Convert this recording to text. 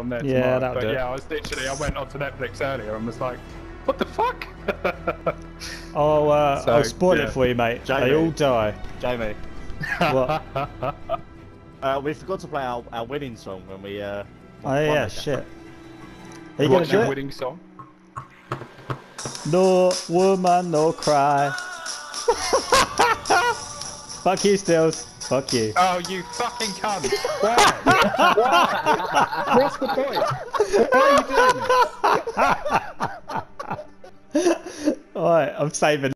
on there Yeah, tomorrow. that'll but do yeah, I was literally I went onto Netflix earlier and was like, what the fuck? I'll, uh, So, I'll spoil yeah. it for you, mate. Jamie. They all die. Jamie, What? uh, we forgot to play our, our winning song when we. Uh, Oh yeah, the- shit. Are you gonna What's do your it? winning song? No woman, no cry. Fuck you, Stills. Fuck you. Oh, you fucking cunt! Why? Why? What's the point? Why are you doing this? Alright, I'm saving.